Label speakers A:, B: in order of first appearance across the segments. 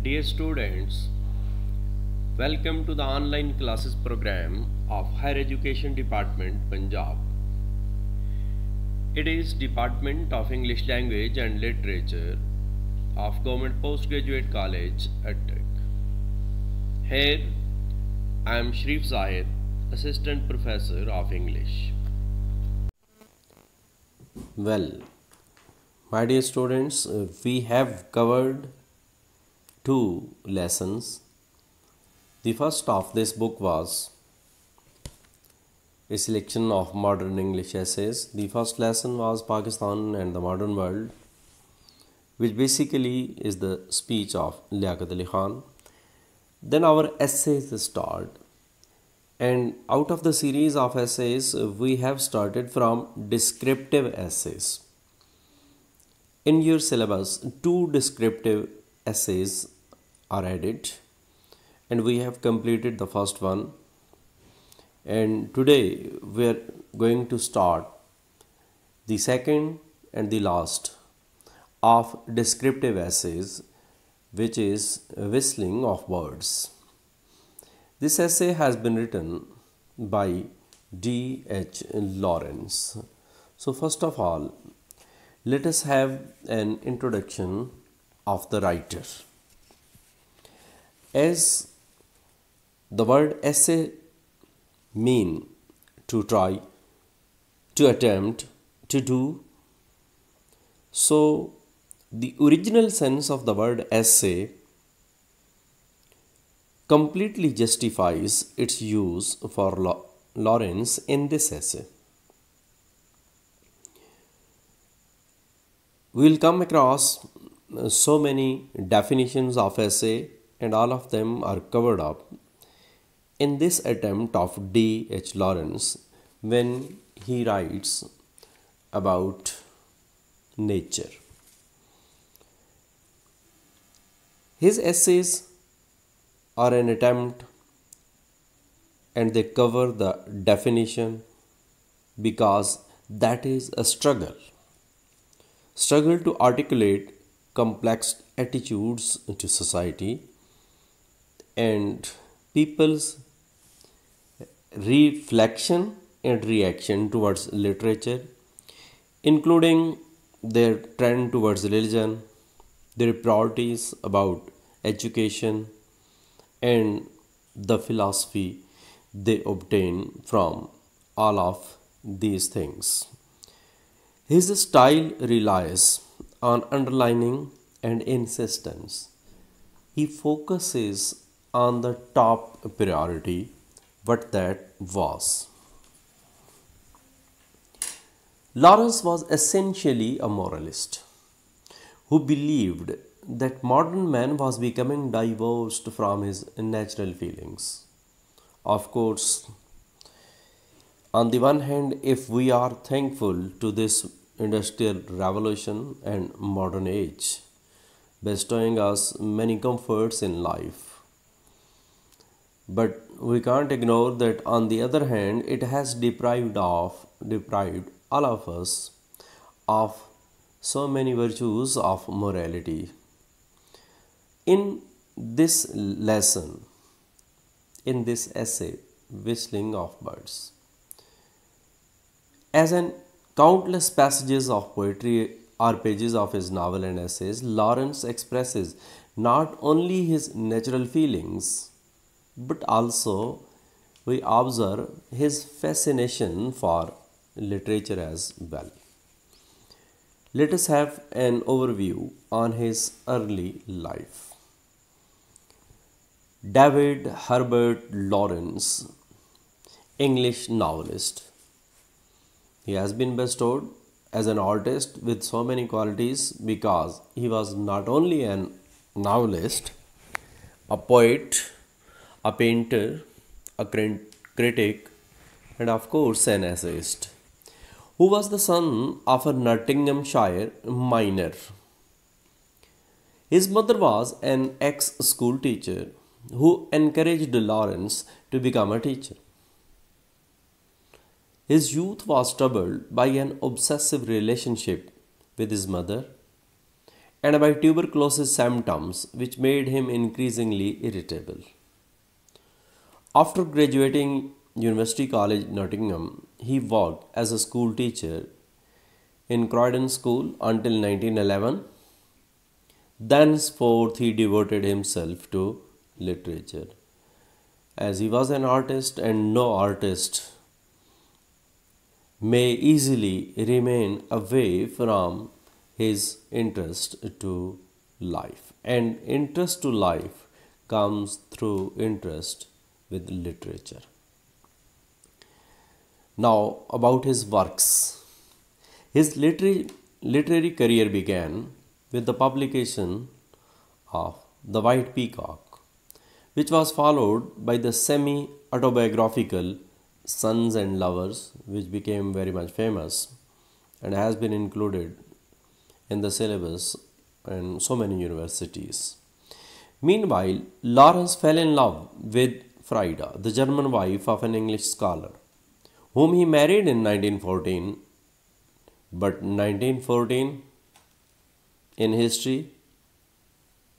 A: Dear students, welcome to the online classes program of Higher Education Department, Punjab. It is Department of English Language and Literature of Government Postgraduate College, Attock. Here, I am Sharif Zahid, Assistant Professor of English. Well, my dear students, we have covered two lessons. The first of this book was a selection of modern English essays. The first lesson was Pakistan and the Modern World, which basically is the speech of Liaquat Ali Khan. Then our essays start, and out of the series of essays, we have started from descriptive essays. In your syllabus, two descriptive essays are added, and we have completed the first one. And today we are going to start the second and the last of descriptive essays, which is whistling of birds. This essay has been written by D. H. Lawrence. So, first of all, let us have an introduction of the writer. As the word essay mean to try, to attempt, to do, so the original sense of the word essay completely justifies its use for Lawrence in this essay. We will come across so many definitions of essay and all of them are covered up in this attempt of D. H. Lawrence when he writes about nature. His essays are an attempt and they cover the definition because that is a struggle. Struggle to articulate complex attitudes to society and people's reflection and reaction towards literature, including their trend towards religion, their priorities about education, and the philosophy they obtain from all of these things. His style relies on underlining and insistence. He focuses on the top priority, what that was. Lawrence was essentially a moralist who believed that modern man was becoming divorced from his natural feelings. Of course, on the one hand, if we are thankful to this industrial revolution and modern age, bestowing us many comforts in life, but we can't ignore that on the other hand it has deprived of deprived all of us of so many virtues of morality. In this lesson in this essay whistling of birds as in countless passages of poetry or pages of his novel and essays lawrence expresses not only his natural feelings but also we observe his fascination for literature as well. Let us have an overview on his early life. David Herbert Lawrence, English novelist. He has been bestowed as an artist with so many qualities because he was not only an novelist, a poet, a painter, a critic, and of course an essayist, who was the son of a Nottinghamshire miner. His mother was an ex school teacher who encouraged Lawrence to become a teacher. His youth was troubled by an obsessive relationship with his mother, and by tuberculosis symptoms, which made him increasingly irritable. After graduating University College Nottingham, he worked as a school teacher in Croydon School until 1911. Thenceforth, he devoted himself to literature. As he was an artist, and no artist may easily remain away from his interest to life. And interest to life comes through interest with literature. Now, about his works. His literary, literary career began with the publication of The White Peacock, which was followed by the semi autobiographical Sons and Lovers, which became very much famous and has been included in the syllabus in so many universities. Meanwhile, Lawrence fell in love with Frieda, the German wife of an English scholar, whom he married in 1914. But 1914 in history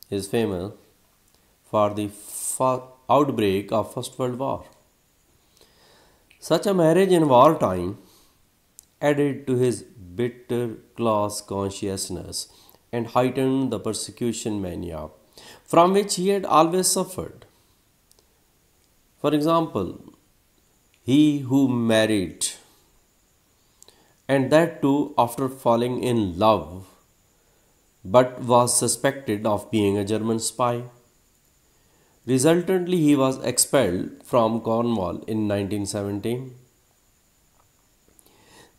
A: is famous for the outbreak of First World War. Such a marriage in wartime added to his bitter class consciousness and heightened the persecution mania from which he had always suffered. For example, he who married, and that too after falling in love, but was suspected of being a German spy. Resultantly, he was expelled from Cornwall in 1917.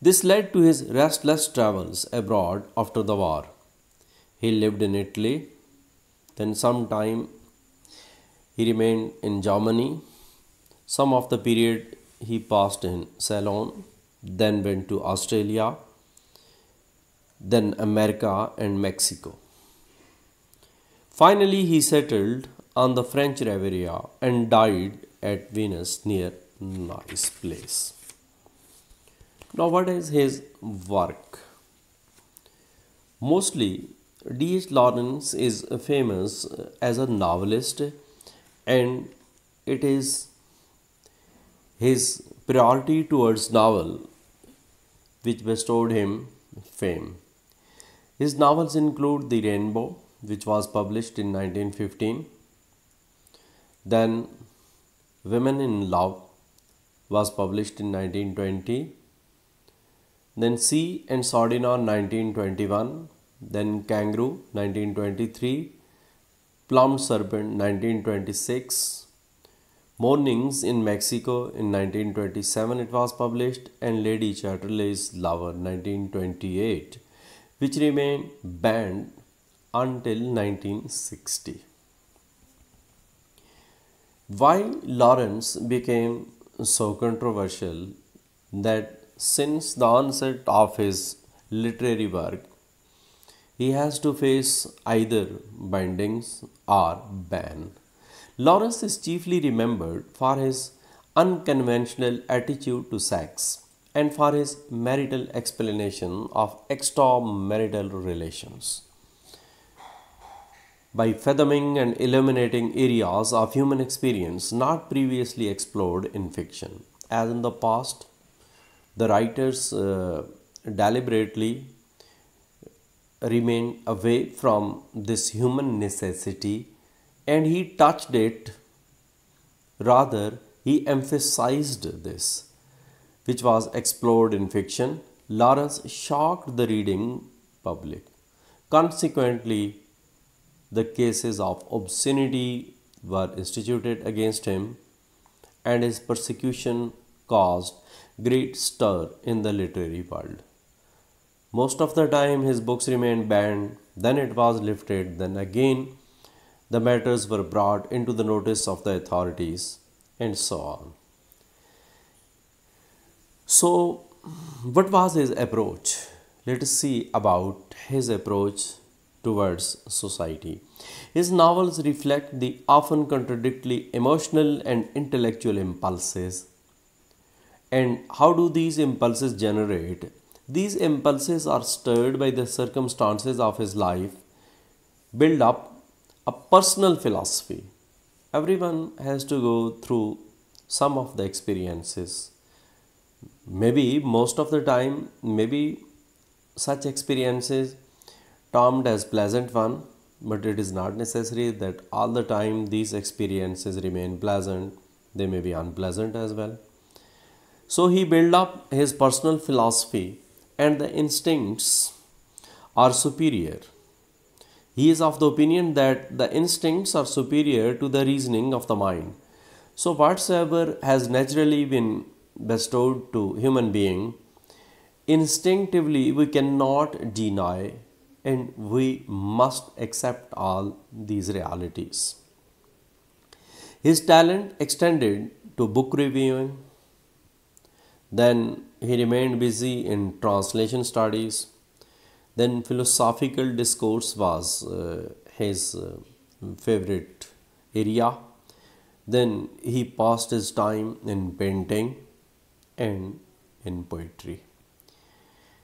A: This led to his restless travels abroad after the war. He lived in Italy, then some time he remained in Germany. Some of the period he passed in Ceylon, then went to Australia, then America and Mexico. Finally, he settled on the French Riviera and died at Venice near Nice place. Now, what is his work? Mostly, D.H. Lawrence is famous as a novelist, and it is his priority towards novel which bestowed him fame. His novels include The Rainbow, which was published in 1915. Then Women in Love was published in 1920. Then Sea and Sardinia 1921. Then Kangaroo 1923. Plumed Serpent 1926. Mornings in Mexico in 1927 it was published and Lady Chatterley's Lover 1928 which remained banned until 1960. Why Lawrence became so controversial that since the onset of his literary work, he has to face either bindings or ban. Lawrence is chiefly remembered for his unconventional attitude to sex and for his marital explanation of extramarital relations. By fathoming and illuminating areas of human experience not previously explored in fiction, as in the past, the writers uh, deliberately remained away from this human necessity and he touched it rather he emphasized this which was explored in fiction, Lawrence shocked the reading public. Consequently, the cases of obscenity were instituted against him, and his persecution caused great stir in the literary world. Most of the time, his books remained banned, then it was lifted, then again the matters were brought into the notice of the authorities, and so on. So, what was his approach? Let us see about his approach towards society. His novels reflect the often contradictory emotional and intellectual impulses. And how do these impulses generate? These impulses are stirred by the circumstances of his life build up a personal philosophy. Everyone has to go through some of the experiences. Maybe most of the time, maybe such experiences termed as pleasant one, but it is not necessary that all the time these experiences remain pleasant. They may be unpleasant as well. So he built up his personal philosophy and the instincts are superior. He is of the opinion that the instincts are superior to the reasoning of the mind. So whatsoever has naturally been bestowed to human being, instinctively we cannot deny and we must accept all these realities. His talent extended to book reviewing. Then he remained busy in translation studies then philosophical discourse was uh, his uh, favorite area. Then he passed his time in painting and in poetry.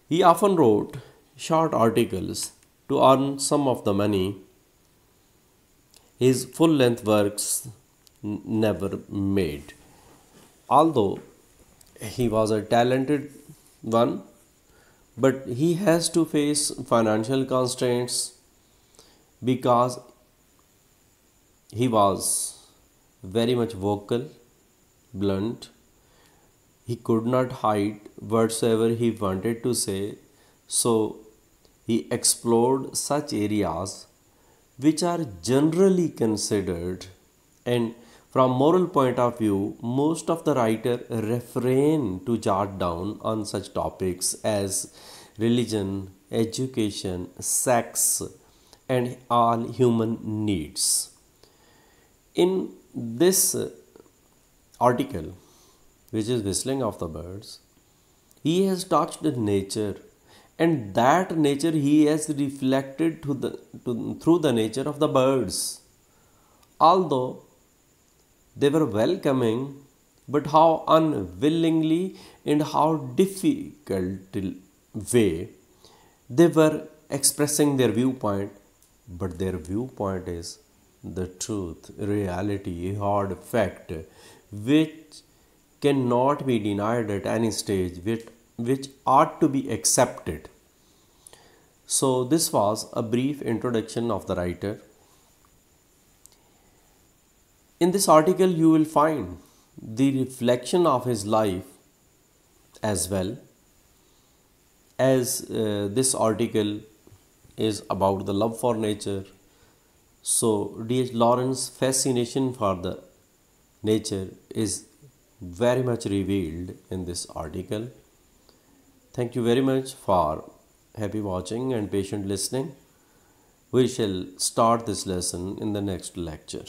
A: He often wrote short articles to earn some of the money. His full length works never made. Although he was a talented one, but he has to face financial constraints because he was very much vocal, blunt. He could not hide whatsoever he wanted to say, so he explored such areas which are generally considered and from moral point of view most of the writer refrain to jot down on such topics as religion education sex and all human needs. In this article which is whistling of the birds he has touched nature and that nature he has reflected to the to, through the nature of the birds. Although they were welcoming, but how unwillingly and how difficult way they were expressing their viewpoint, but their viewpoint is the truth, reality, hard fact, which cannot be denied at any stage, which, which ought to be accepted. So, this was a brief introduction of the writer in this article, you will find the reflection of his life as well as uh, this article is about the love for nature. So, D.H. Lawrence's fascination for the nature is very much revealed in this article. Thank you very much for happy watching and patient listening. We shall start this lesson in the next lecture.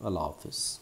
A: Allah Hafiz.